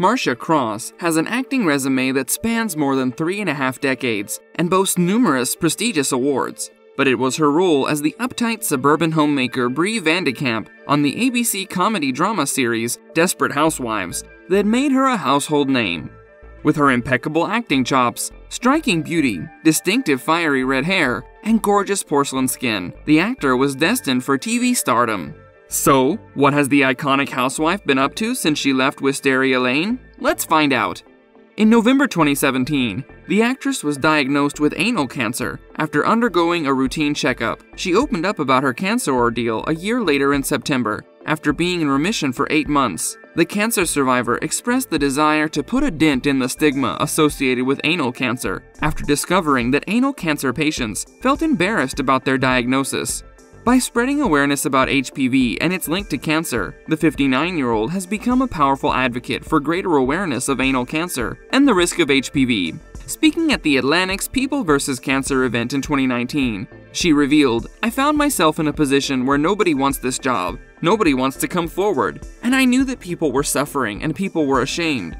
Marcia Cross has an acting resume that spans more than three and a half decades and boasts numerous prestigious awards. But it was her role as the uptight suburban homemaker Bree Van de Kamp on the ABC comedy drama series Desperate Housewives that made her a household name. With her impeccable acting chops, striking beauty, distinctive fiery red hair, and gorgeous porcelain skin, the actor was destined for TV stardom. So, what has the iconic housewife been up to since she left Wisteria Lane? Let's find out. In November 2017, the actress was diagnosed with anal cancer after undergoing a routine checkup. She opened up about her cancer ordeal a year later in September, after being in remission for eight months. The cancer survivor expressed the desire to put a dent in the stigma associated with anal cancer after discovering that anal cancer patients felt embarrassed about their diagnosis. By spreading awareness about HPV and its link to cancer, the 59 year old has become a powerful advocate for greater awareness of anal cancer and the risk of HPV. Speaking at the Atlantic's People vs. Cancer event in 2019, she revealed, I found myself in a position where nobody wants this job, nobody wants to come forward, and I knew that people were suffering and people were ashamed.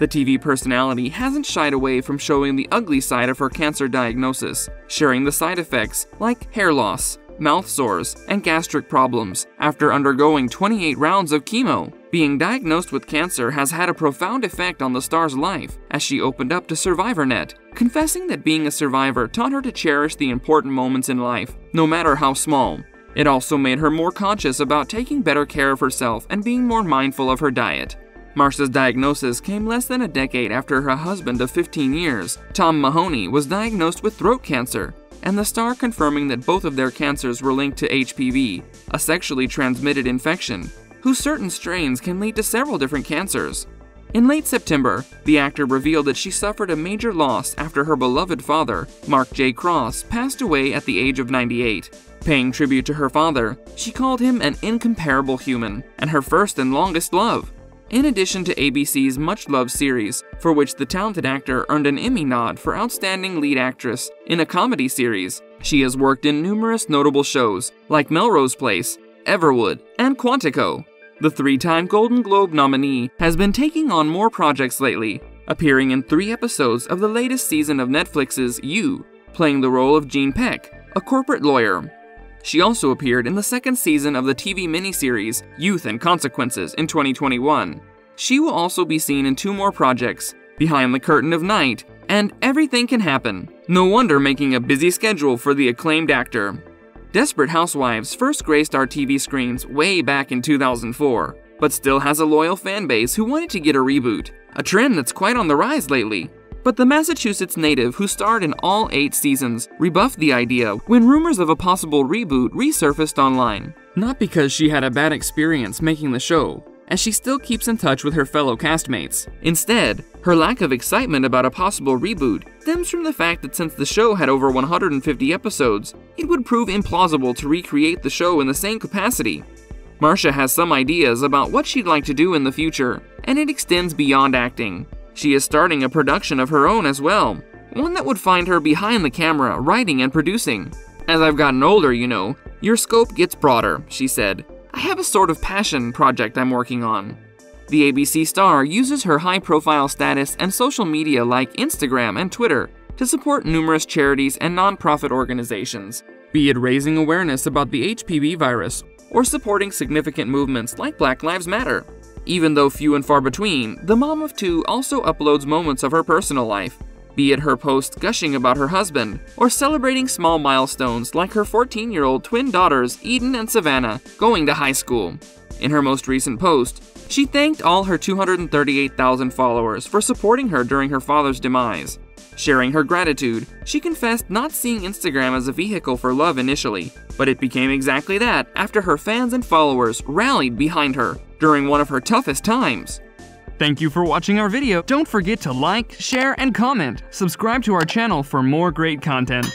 The TV personality hasn't shied away from showing the ugly side of her cancer diagnosis, sharing the side effects like hair loss, mouth sores, and gastric problems after undergoing 28 rounds of chemo. Being diagnosed with cancer has had a profound effect on the star's life as she opened up to SurvivorNet, confessing that being a survivor taught her to cherish the important moments in life, no matter how small. It also made her more conscious about taking better care of herself and being more mindful of her diet. Marcia's diagnosis came less than a decade after her husband of 15 years, Tom Mahoney, was diagnosed with throat cancer, and the star confirming that both of their cancers were linked to HPV, a sexually transmitted infection, whose certain strains can lead to several different cancers. In late September, the actor revealed that she suffered a major loss after her beloved father, Mark J. Cross, passed away at the age of 98. Paying tribute to her father, she called him an incomparable human and her first and longest love. In addition to ABC's much loved series, for which the talented actor earned an Emmy nod for Outstanding Lead Actress in a comedy series, she has worked in numerous notable shows like Melrose Place, Everwood, and Quantico. The three time Golden Globe nominee has been taking on more projects lately, appearing in three episodes of the latest season of Netflix's You, playing the role of Jean Peck, a corporate lawyer. She also appeared in the second season of the TV miniseries Youth and Consequences in 2021. She will also be seen in two more projects Behind the Curtain of Night and Everything Can Happen. No wonder making a busy schedule for the acclaimed actor. Desperate Housewives first graced our TV screens way back in 2004, but still has a loyal fan base who wanted to get a reboot, a trend that's quite on the rise lately. But the Massachusetts native who starred in all eight seasons rebuffed the idea when rumors of a possible reboot resurfaced online. Not because she had a bad experience making the show, as she still keeps in touch with her fellow castmates. Instead, her lack of excitement about a possible reboot stems from the fact that since the show had over 150 episodes, it would prove implausible to recreate the show in the same capacity. Marcia has some ideas about what she'd like to do in the future, and it extends beyond acting. She is starting a production of her own as well, one that would find her behind the camera, writing and producing. As I've gotten older, you know, your scope gets broader, she said. I have a sort of passion project I'm working on. The ABC star uses her high profile status and social media like Instagram and Twitter to support numerous charities and nonprofit organizations, be it raising awareness about the HPV virus or supporting significant movements like Black Lives Matter. Even though few and far between, the mom of two also uploads moments of her personal life, be it her posts gushing about her husband, or celebrating small milestones like her 14 year old twin daughters, Eden and Savannah, going to high school. In her most recent post, she thanked all her 238,000 followers for supporting her during her father's demise. Sharing her gratitude, she confessed not seeing Instagram as a vehicle for love initially, but it became exactly that after her fans and followers rallied behind her during one of her toughest times. Thank you for watching our video. Don't forget to like, share, and comment. Subscribe to our channel for more great content.